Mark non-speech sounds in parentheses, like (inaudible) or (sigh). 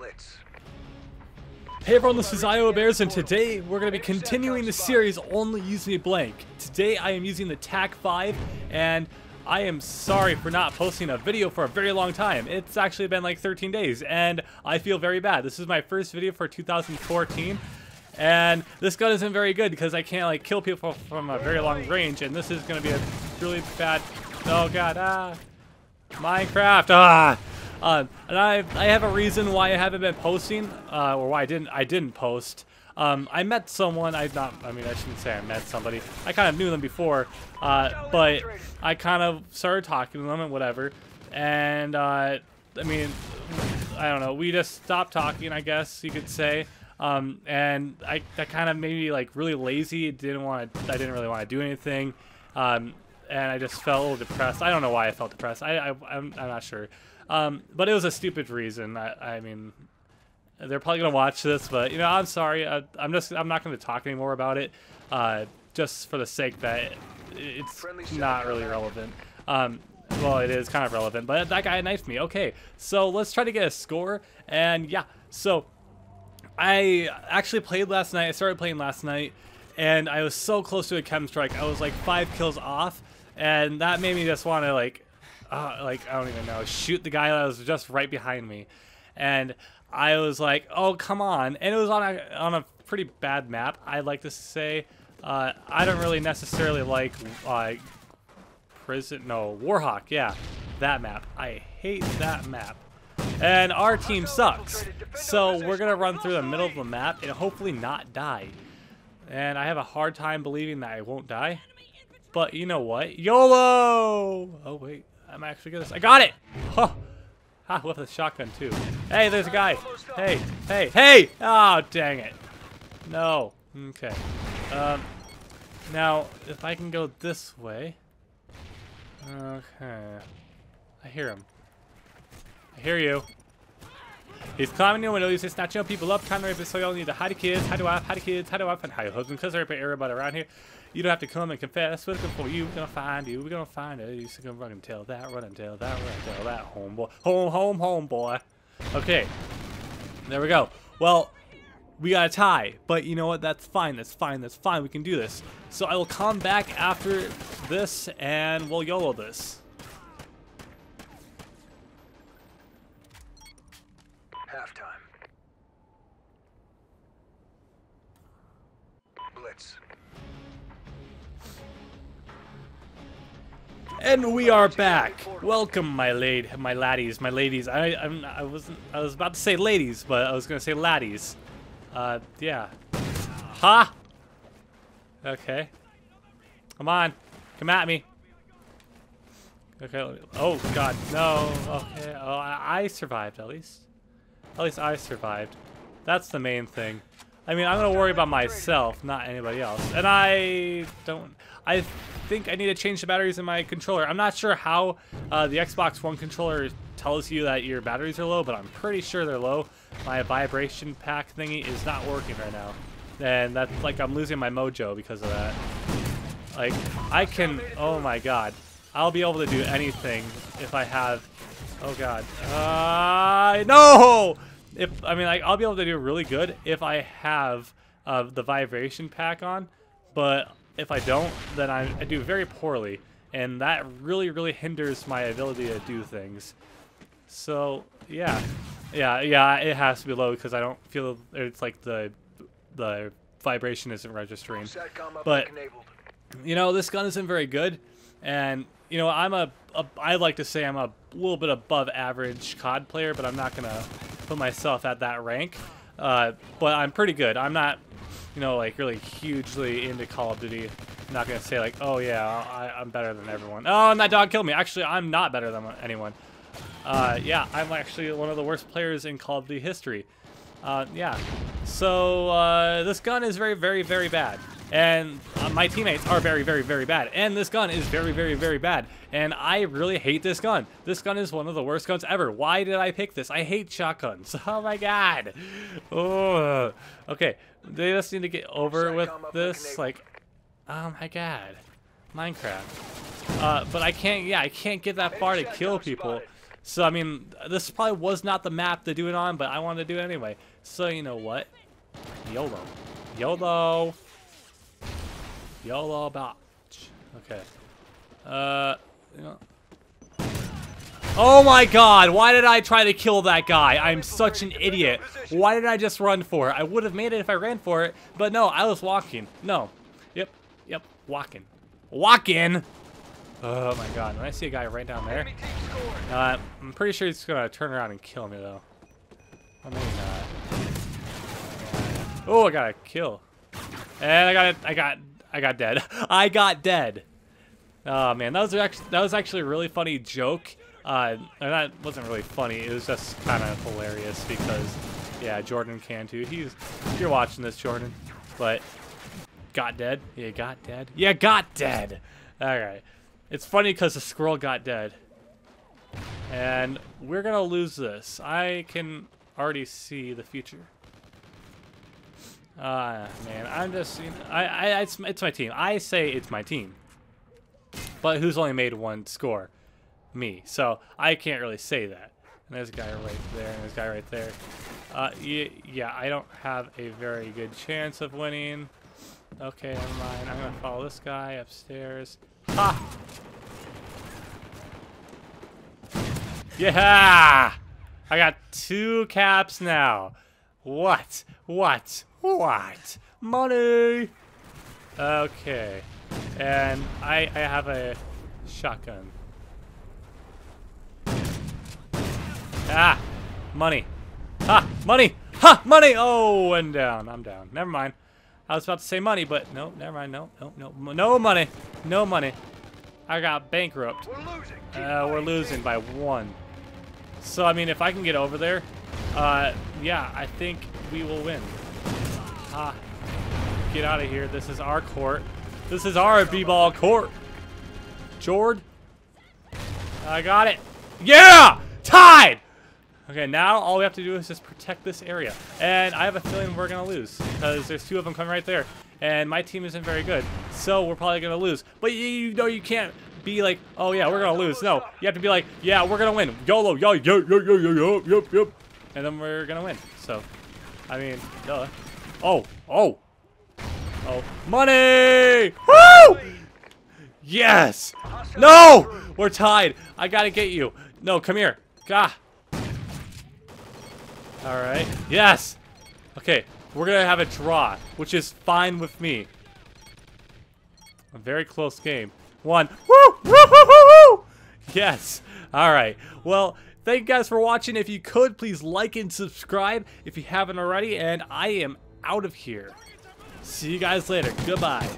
Blitz. Hey everyone, this is IowaBehrs, and today we're going to be continuing the series only using a blank. Today I am using the TAC 5, and I am sorry for not posting a video for a very long time. It's actually been like 13 days, and I feel very bad. This is my first video for 2014, and this gun isn't very good because I can't like kill people from a very long range, and this is going to be a really bad... Oh god, ah. Minecraft, ah! Uh, and I I have a reason why I haven't been posting, uh, or why I didn't I didn't post. Um, I met someone. I not. I mean, I shouldn't say I met somebody. I kind of knew them before, uh, but I kind of started talking to them and whatever. And uh, I mean, I don't know. We just stopped talking. I guess you could say. Um, and I that kind of made me like really lazy. Didn't want to. I didn't really want to do anything. Um, and I just felt a little depressed. I don't know why I felt depressed. I, I I'm, I'm not sure. Um, but it was a stupid reason. I, I mean, they're probably gonna watch this, but you know, I'm sorry. I, am just I'm not gonna talk anymore about it, uh, just for the sake that it's not really relevant. Um, well, it is kind of relevant, but that guy knifed me. Okay, so let's try to get a score. And yeah, so I actually played last night. I started playing last night, and I was so close to a KEM strike. I was like five kills off, and that made me just want to like uh, like I don't even know, shoot the guy that was just right behind me, and I was like, oh come on, and it was on a on a pretty bad map. I'd like to say, uh, I don't really necessarily like uh, prison, no Warhawk, yeah, that map. I hate that map. And our team sucks. So we're to run through the middle of the map and hopefully not die. And I have a hard time believing that I won't die. But you know what? YOLO! Oh, wait. I'm actually gonna. I got it. Huh. Ah, with a shotgun too. Hey, there's a guy. Hey, hey, hey! Oh, dang it. No. Okay. Um. Now, if I can go this way. Okay. I hear him. I hear you. He's climbing your window, he's just snatching people up, kind of so y'all need to hide the kids, how do I hide the kids, how do I find how your husband, because everybody around here. You don't have to come and confess. We're looking for you. We're gonna find you. We're gonna find it. You're gonna run and tell that, run and tell that, run and tell that, homeboy. Home, home, home, boy. Okay. There we go. Well, we got a tie, but you know what? That's fine. That's fine. That's fine. We can do this. So I will come back after this, and we'll YOLO this. And we are back. Welcome, my lad, my laddies, my ladies. I, I'm, I wasn't, I was about to say ladies, but I was gonna say laddies. Uh, yeah. Ha! Okay. Come on, come at me. Okay. Oh God, no. Okay. Oh, I, I survived at least. At least I survived. That's the main thing. I mean, I'm gonna worry about myself, not anybody else. And I don't. I think I need to change the batteries in my controller. I'm not sure how uh, the Xbox One controller tells you that your batteries are low, but I'm pretty sure they're low. My vibration pack thingy is not working right now. And that's like I'm losing my mojo because of that. Like, I can, oh my god. I'll be able to do anything if I have, oh god. Uh, no! If, I mean, like, I'll be able to do really good if I have uh, the vibration pack on, but if I don't, then I, I do very poorly, and that really, really hinders my ability to do things. So, yeah. Yeah, yeah, it has to be low because I don't feel it's like the the vibration isn't registering. But you know, this gun isn't very good, and you know, I'm a, a I like to say I'm a little bit above average COD player, but I'm not gonna put myself at that rank. Uh, but I'm pretty good. I'm not you know, like really hugely into Call of Duty. I'm not gonna say like, oh yeah, I, am better than everyone. Oh, and that dog killed me. Actually, I'm not better than anyone. Uh, yeah, I'm actually one of the worst players in Call of Duty history. Uh, yeah. So uh, this gun is very, very, very bad. And uh, my teammates are very, very, very bad. And this gun is very, very, very bad. And I really hate this gun. This gun is one of the worst guns ever. Why did I pick this? I hate shotguns. (laughs) Oh my god. Oh. Okay. They just need to get over with this. Like, oh my god. Minecraft. Uh, but I can't, yeah, I can't get that far to kill people. So, I mean, this probably was not the map to do it on, but I wanted to do it anyway. So, you know what? YOLO. YOLO. YOLO about. Okay. Uh, you know. Oh my god, why did I try to kill that guy? I'm such an idiot. Why did I just run for it? I would have made it if I ran for it, but no, I was walking. No. Yep, yep, walking. Walking! Oh my god, when I see a guy right down there, uh, I'm pretty sure he's gonna turn around and kill me though. Or maybe not. Oh, I got a kill. And I got it, I got, I got dead. (laughs) I got dead. Oh man, that was actually, that was actually a really funny joke. Uh, and that wasn't really funny. It was just kind of hilarious because, yeah, Jordan can too. He's, you're watching this, Jordan, but got dead. Yeah, got dead. Yeah, got dead. All right. It's funny because the squirrel got dead. And we're to lose this. I can already see the future. Ah, uh, man, I'm just, you know, I, I, it's, it's my team. I say it's my team. But who's only made one score? Me. So I can't really say that. And there's a guy right there, and there's a guy right there. Uh, yeah, yeah, I don't have a very good chance of winning. Okay, never mind. I'm gonna follow this guy upstairs. Ha! Yeah! I got two caps now. What? What? What? Money! Okay. And I, I have a shotgun. Ah! Money. Ha! Money! Ha! Money! Oh, and down. I'm down. Never mind. I was about to say money, but no, never mind. No, no, no, no money. No money. I got bankrupt. We're losing. Uh, we're losing by one. So, I mean, if I can get over there, uh, yeah, I think we will win. Ha. Get out of here. This is our court. This is our b-ball court. Jord. I got it. Yeah! Tied! Okay, now all we have to do is just protect this area. And I have a feeling we're going to lose because there's two of them coming right there. And my team isn't very good, so we're probably going to lose. But you, you know you can't be like, oh yeah, we're going to lose. No, you have to be like, yeah, we're going to win. YOLO, yo, yo, yo, yo, yo, yo, yep, yep. And then we're going to win. So, I mean, duh. Oh, oh. Oh, money! Woo! Yes! No! We're tied. I gotta get you. No, come here. Gah. Alright. Yes! Okay, we're gonna have a draw, which is fine with me. A very close game. One. Woo! Woo! Woo! Woo! woo! Yes! Alright. Well, thank you guys for watching. If you could, please like and subscribe if you haven't already. And I am out of here. See you guys later. Goodbye.